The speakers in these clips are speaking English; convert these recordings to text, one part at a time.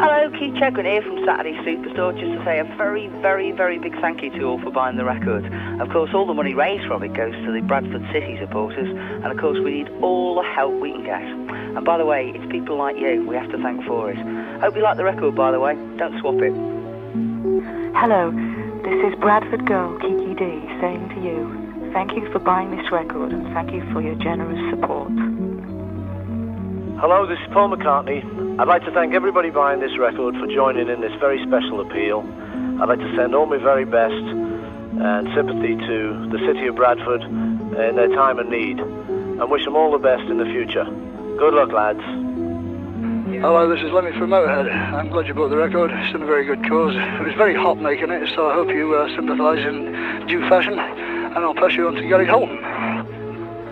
Hello, Keith Chegwin here from Saturday Superstore. Just to say a very, very, very big thank you to you all for buying the record. Of course, all the money raised from it goes to the Bradford City supporters, and of course, we need all the help we can get. And by the way, it's people like you we have to thank for it. Hope you like the record, by the way. Don't swap it. Hello, this is Bradford girl Kiki Dee saying to you, thank you for buying this record and thank you for your generous support. Hello, this is Paul McCartney. I'd like to thank everybody buying this record for joining in this very special appeal. I'd like to send all my very best and sympathy to the city of Bradford in their time of need and wish them all the best in the future. Good luck, lads. Hello, this is Lemmy from Motorhead. I'm glad you bought the record. It's in a very good cause. It was very hot making it, so I hope you uh, sympathise in due fashion. And I'll pass you on to Gary Holton.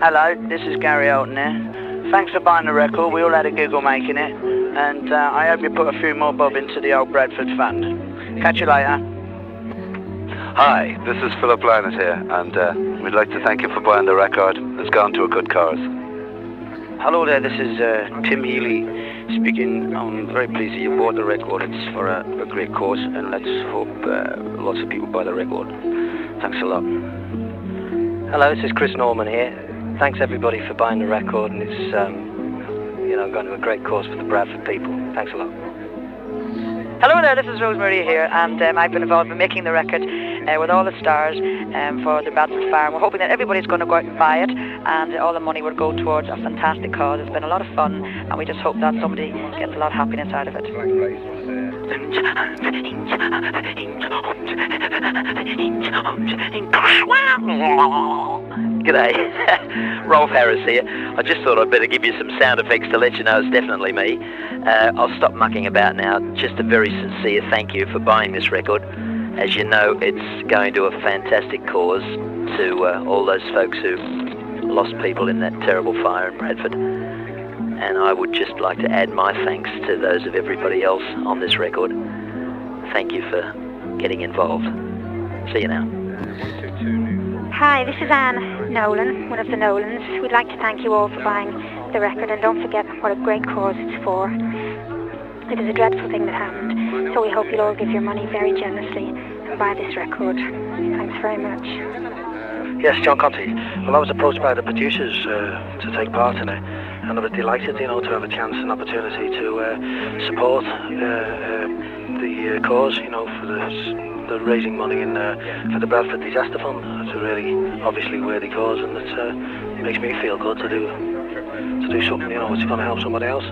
Hello, this is Gary Holton here. Thanks for buying the record. We all had a giggle making it. And uh, I hope you put a few more bob into the old Bradford fund. Catch you later. Hi, this is Philip Lynott here, and uh, we'd like to thank you for buying the record. It's gone to a good cause. Hello there, this is uh, Tim Healy speaking. I'm very pleased that you bought the record. It's for a, a great cause, and let's hope uh, lots of people buy the record. Thanks a lot. Hello, this is Chris Norman here. Thanks everybody for buying the record, and it's um, you know going to a great cause for the Bradford people. Thanks a lot. Hello there, this is Rosemary here, and um, I've been involved in making the record uh, with all the stars um, for the Bradford Farm. We're hoping that everybody's going to go out and buy it, and all the money will go towards a fantastic cause. It's been a lot of fun, and we just hope that somebody gets a lot of happiness out of it. G'day, Rolf Harris here. I just thought I'd better give you some sound effects to let you know it's definitely me. Uh, I'll stop mucking about now. Just a very sincere thank you for buying this record. As you know, it's going to a fantastic cause to uh, all those folks who lost people in that terrible fire in Bradford. And I would just like to add my thanks to those of everybody else on this record. Thank you for getting involved. See you now. Hi, this is Anne Nolan, one of the Nolans. We'd like to thank you all for buying the record and don't forget what a great cause it's for. It is a dreadful thing that happened, so we hope you'll all give your money very generously and buy this record. Thanks very much. Yes, John Conteh. Well, I was approached by the producers uh, to take part in it, and I was delighted, you know, to have a chance and opportunity to uh, support uh, uh, the uh, cause, you know, for the the raising money in for the Bradford Disaster Fund. It's a really obviously worthy cause, and it makes me feel good to do to do something, you know, it's going to help somebody else.